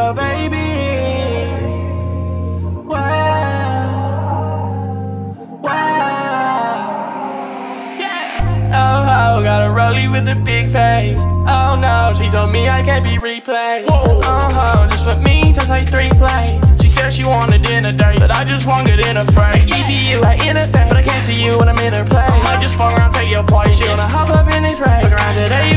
little baby. Wow, wow. Oh, oh, got a rollie with a big face. Oh no, she told me I can't be replaced. Whoa. Oh, oh, just for me, that's like three plates. She said she wanted dinner date, but I just want it in her frame. I see you at interface, but I can't see you when I'm in her place. I might just fall around, take your place. She gonna hop up in this race. Around today,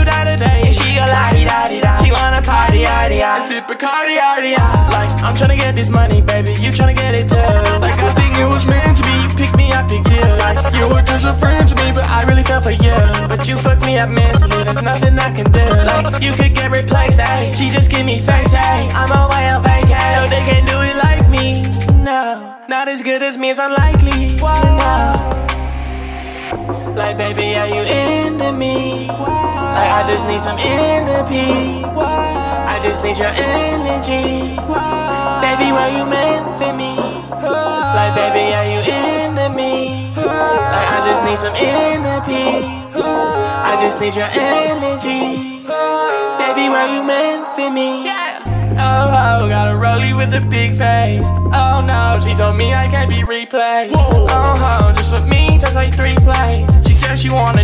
yaddy yaddy. Sip a Like, I'm tryna get this money, baby. You tryna get it too. Like, I think it was meant to be. You pick me, I picked you. Like, you were just a friend to me, but I really fell for you. But you fucked me up mentally. There's nothing I can do. Like, you could get replaced, ayy. She just give me face, ayy. I'm away on vacay. No, they can't do it like me. No, not as good as me. It's unlikely. No. Like, baby, are you into me? Like, I just need some inner peace. I just need your energy. Baby, were you meant for me? Like, baby, are you into me? Like, I just need some inner peace. I just need your energy. Baby, were you meant for me? Oh, oh, got a rollie with a big face. Oh no, she told me I can't be replaced. Oh, oh, just for me, that's like three plates. She said she wanted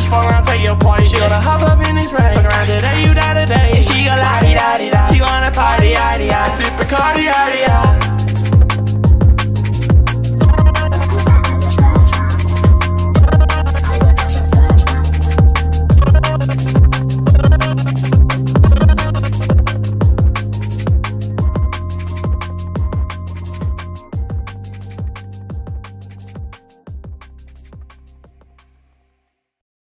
just fuck around, take your place. She gonna hop up in this race. Fuck around today, you die today. And she go la di da di da. She wanna party, yaddy yaddy. Sip a cardi, yaddy yaddy.